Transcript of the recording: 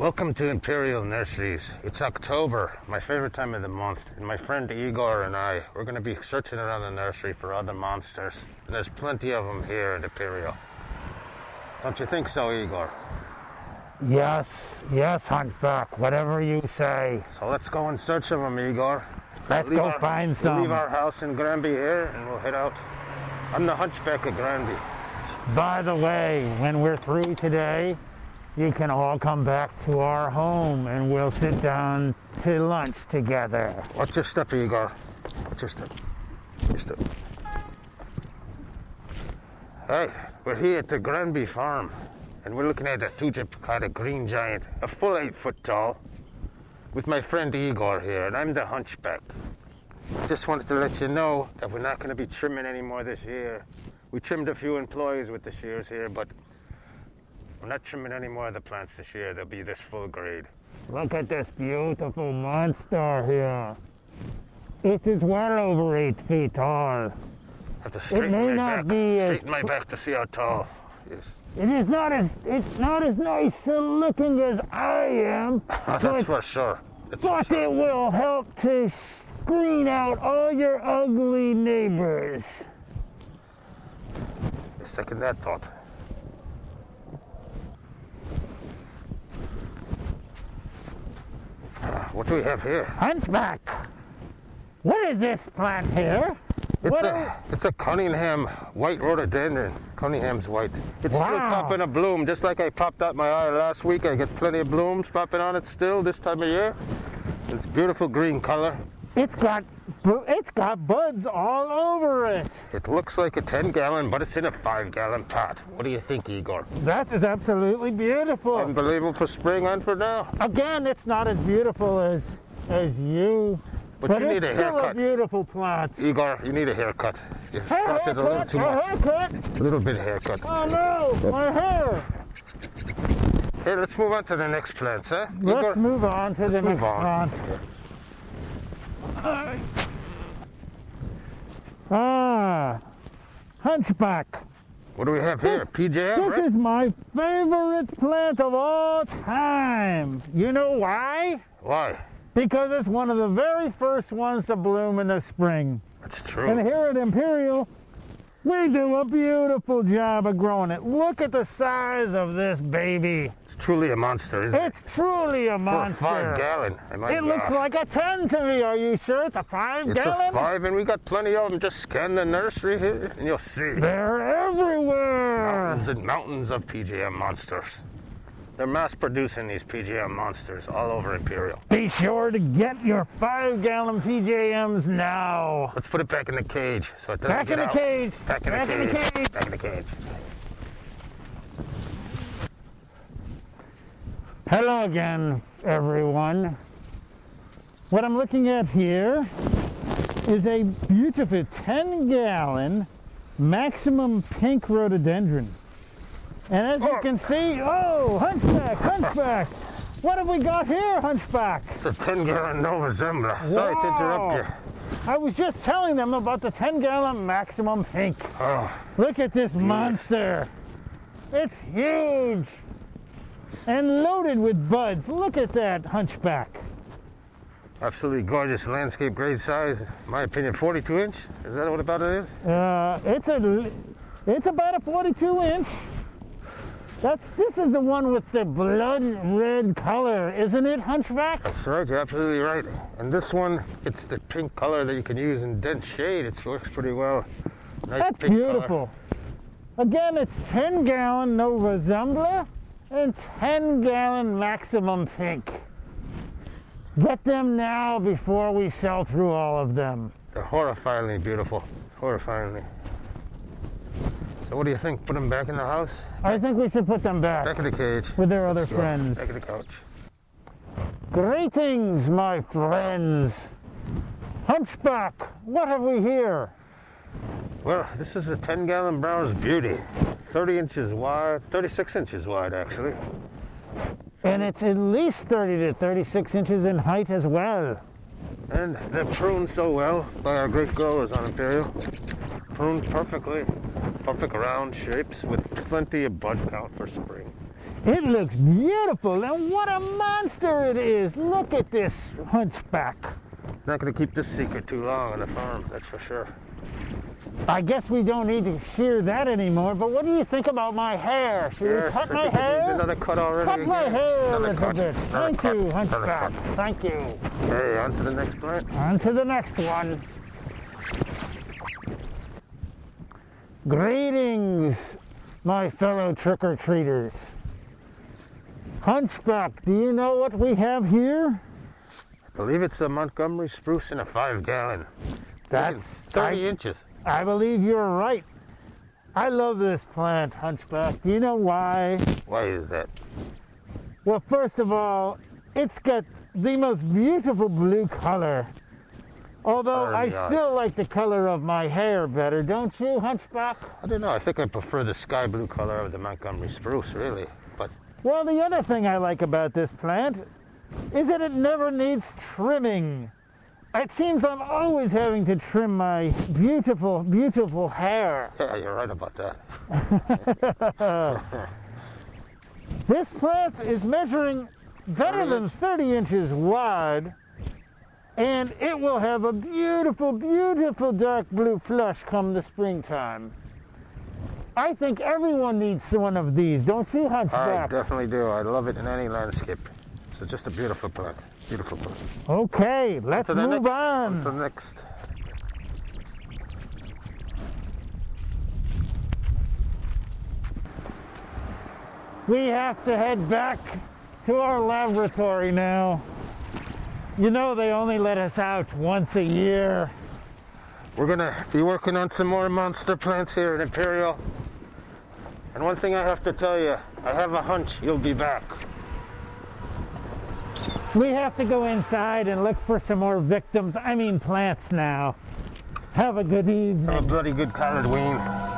Welcome to Imperial Nurseries. It's October, my favorite time of the month, and my friend Igor and I, we're going to be searching around the nursery for other monsters. And there's plenty of them here at Imperial. Don't you think so, Igor? Yes, yes, Hunchback, whatever you say. So let's go in search of them, Igor. Let's Leave go our- find we'll some. leave our house in Granby here, and we'll head out. I'm the Hunchback of Granby. By the way, when we're through today, you can all come back to our home and we'll sit down to lunch together. Watch your step, Igor. Watch your step. Your step. Right, we're here at the Granby farm, and we're looking at a Thuja plicata green giant, a full eight foot tall, with my friend Igor here, and I'm the hunchback. Just wanted to let you know that we're not going to be trimming anymore this year. We trimmed a few employees with the shears here, but we're not trimming any more of the plants this year. They'll be this full grade. Look at this beautiful monster here. It is well over eight feet tall. have to straighten may my not back. be as Straighten my back to see how tall. Yes. It is not as it's not as nice looking as I am, That's but, for sure. That's for but sure. it will help to screen out all your ugly neighbors. Second that thought. What do we have here? Hunchback. What is this plant here? It's What a it's a Cunningham white rhododendron. Cunningham's white. It's still popping a bloom, just like I popped out my eye last week. I get plenty of blooms popping on it still this time of year. It's beautiful green color. It's got it's got buds all over it. It looks like a 10 gallon, but it's in a 5 gallon pot. What do you think, Igor? That is absolutely beautiful. Unbelievable for spring and for now. Again, it's not as beautiful as as you, But, you it's need a haircut. still a beautiful plant. Igor, you need a haircut. Your A scratch is a little haircut, too a much. haircut. A little bit of haircut. Oh no, my hair. Hey, let's move on to the next plants, huh? Let's Igor? move on to the next on. plant. Ah, hunchback. What do we have here? PJM, This right? is my favorite plant of all time. You know why? Why? Because it's one of the very first ones to bloom in the spring. That's true. And here at Imperial, we do a beautiful job of growing it. Look at the size of this baby. It's truly a monster, isn't it? It's truly a For a monster. five gallon. It looks like a 10 to me. Are you sure it's a 5 It's gallon? a five, and we got plenty of them. Just scan the nursery here, and you'll see. They're everywhere. Mountains and mountains of PJM monsters. They're mass producing these PJM monsters all over Imperial. Be sure to get your 5 gallon PJMs now. Let's put it back in the cage so it doesn't Back get in the out. cage. Back in Back the in the cage. cage. Back in the cage. Hello again, everyone. What I'm looking at here is a beautiful 10 gallon maximum pink rhododendron. And as you can see, oh, hunchback, hunchback. What have we got here, hunchback? It's a 10 gallon Nova Zembla. Sorry to interrupt you. I was just telling them about the 10 gallon maximum pink. Oh, Look at this monster. It's huge and loaded with buds. Look at that hunchback. absolutely gorgeous landscape grade size. My opinion, 42 inch. Is that what about it is? Uh, it's a, it's about a 42 inch. That's this is the one with the blood red color, isn't it, Hunchback? That's right, you're absolutely right. And this one, it's the pink color that you can use in dense shade. It works pretty well. Nice That's pink color. beautiful. Again, it's 10 gallon Nova Zembla and 10 gallon maximum pink. Get them now before we sell through all of them. They're horrifyingly beautiful. Horrifyingly. So what do you think? Put them back in the house? I think we should put them back Back in the cage? with their other friends. Back in the couch. Greetings, my friends. Hunchback, what have we here? Well, this is a 10 gallon Browns Beauty. 30 inches wide, 36 inches wide actually. And it's at least 30 to 36 inches in height as well. And they're pruned so well by our great growers on Imperial. Pruned perfectly, perfect round shapes with plenty of bud count for spring. It looks beautiful, and what a monster it is! Look at this hunchback. Not going to keep this secret too long on the farm, that's for sure. I guess we don't need to shear that anymore, but what do you think about my hair? Should Yes, we cut my hair? Another cut already. Cut my again. hair a Another little cut, bit. another Thank cut, you, hunchback. Thank you. Okay, on to the next plant. On to the next one. Greetings, my fellow trick-or-treaters. Hunchback, do you know what we have here? I believe it's a Montgomery spruce in a five gallon. That's 30 I, inches. I believe you're right. I love this plant, Hunchback. Do you know why? Why is that? Well, first of all, it's got the most beautiful blue color. Although I still like the color of my hair better, don't you, Hunchback? I don't know. I think I prefer the sky blue color of the Montgomery spruce, really. But Well, the other thing I like about this plant is that it never needs trimming. It seems I'm always having to trim my beautiful, beautiful hair. yeah, you're right about that. This plant is measuring better than 30 inches wide, and it will have a beautiful, beautiful dark blue flush come the springtime. I think everyone needs one of these, don't you, I Hunchback? definitely do. I love it in any landscape. It's just a beautiful plant. Beautiful plant. Okay, let's move next, on. To the next. We have to head back to our laboratory now. You know they only let us out once a year. We're gonna be working on some more monster plants here at Imperial. And one thing I have to tell you, I have a hunch you'll be back. We have to go inside and look for some more victims, I mean plants now. Have a good evening. Have a bloody good Halloween.